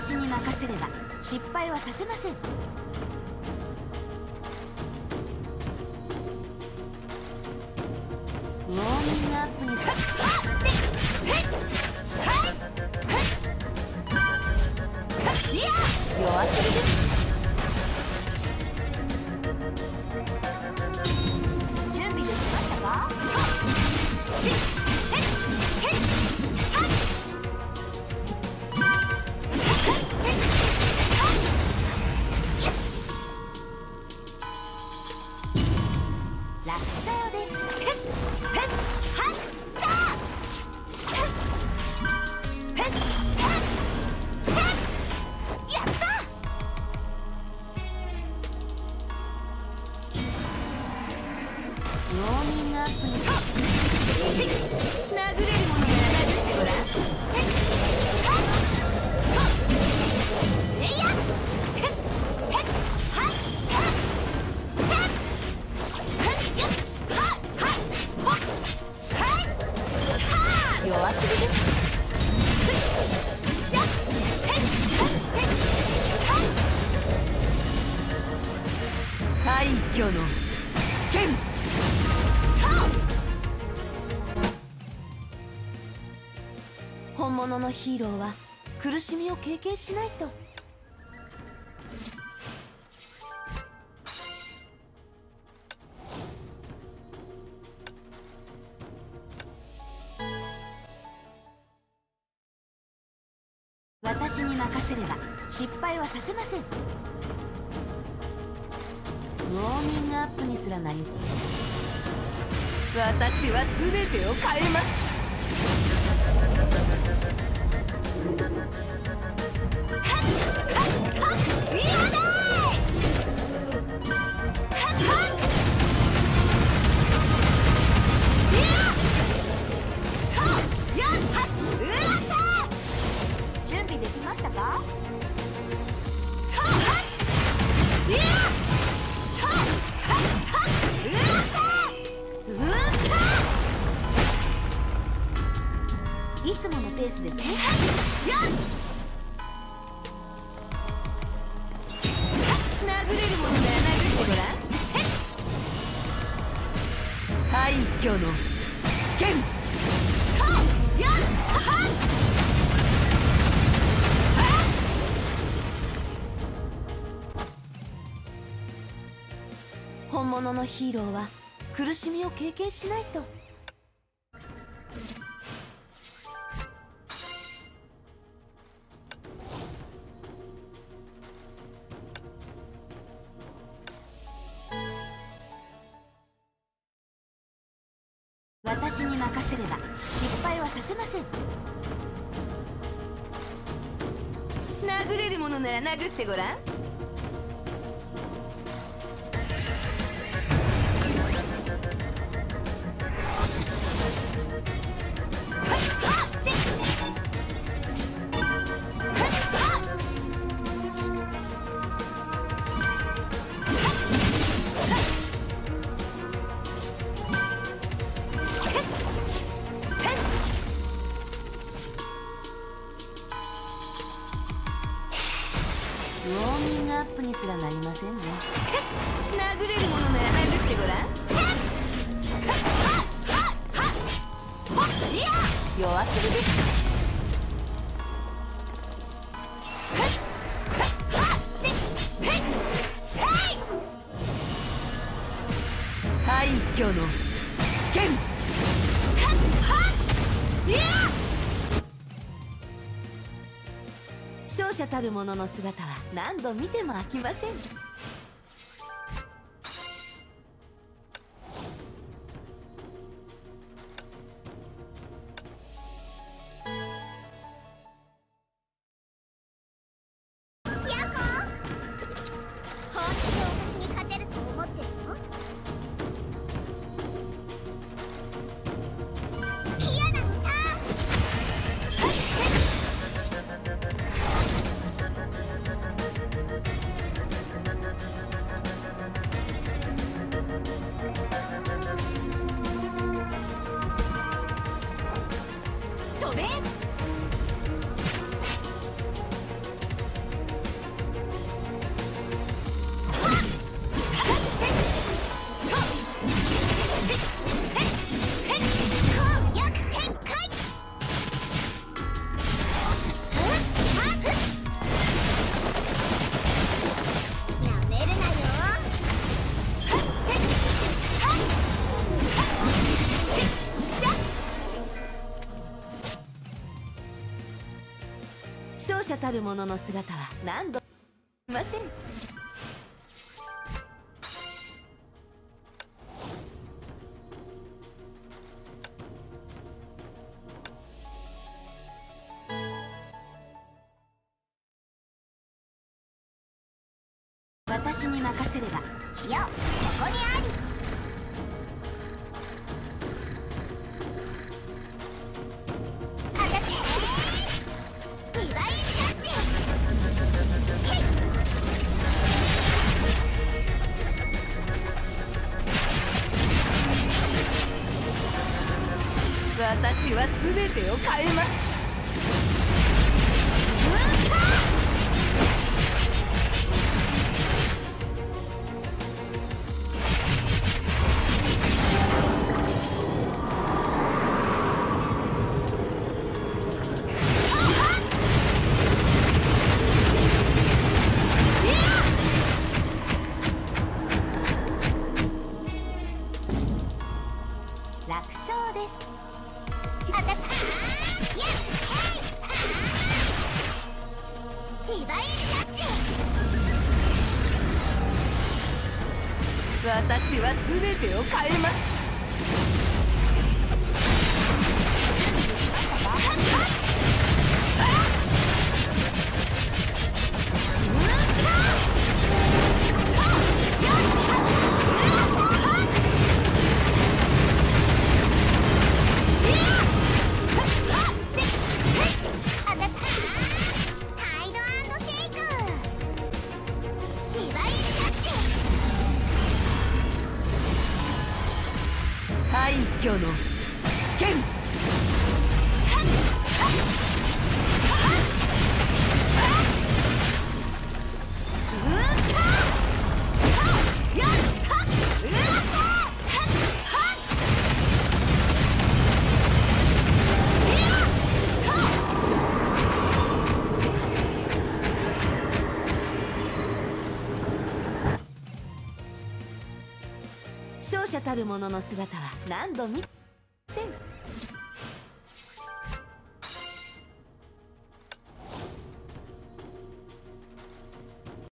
私に任せれば失敗はさせません。弱すぎです。楽勝ですやったウォー。ミングアップに殴れるものなら殴ってごらんえいや廃墟の剣。本物のヒーローは苦しみを経験しないと。私に任せれば失敗はさせません。ウォーミングアップにすらなり私は全てを変えます。準つものペースですね。やっ。殴れるものなら殴ってごらん廃墟の剣。本物のヒーローは苦しみを経験しないと。私に任せれば失敗はさせません。殴れるものなら殴ってごらん。プにすらなりませんね。殴れるものなら殴ってごらん？弱すぎです廃墟の勝者たる者の姿は何度見ても飽きません。勝者たる者の姿は何度もいません。私に任せればしよ。うここにあり。は全てを変えます。ジャッジ。私は全てを変えます。今日の勝者たる者の姿は何度見せん。